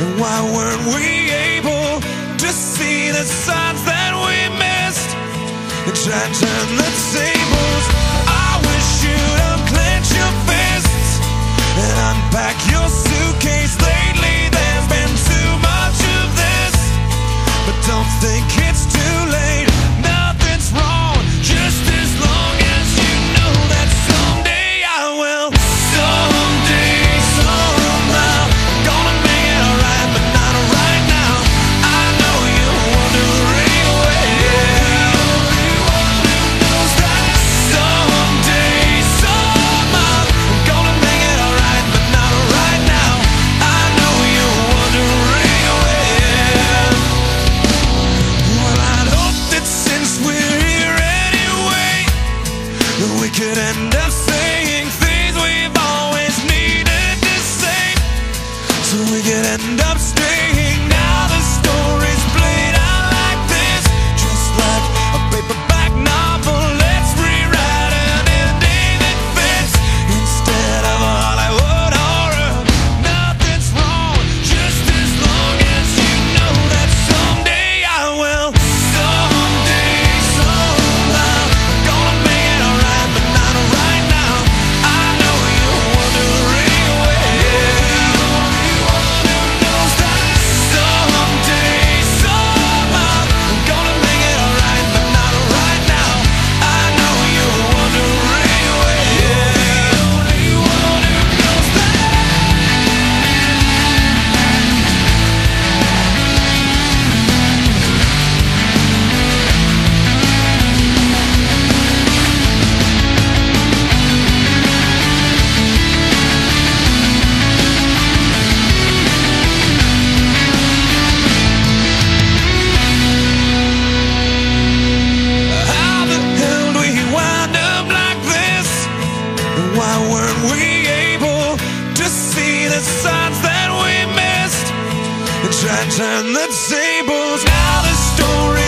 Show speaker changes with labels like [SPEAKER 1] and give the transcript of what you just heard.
[SPEAKER 1] And why weren't we able to see the signs that we missed? And try to turn the tables. I wish you'd unclench your fists and unpack your suitcase. Lately, there's been too much of this, but don't think. So we could end up staying Why weren't we able to see the signs that we missed? And try to turn the tables. Now the story.